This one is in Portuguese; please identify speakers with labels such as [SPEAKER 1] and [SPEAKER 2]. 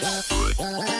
[SPEAKER 1] Yeah.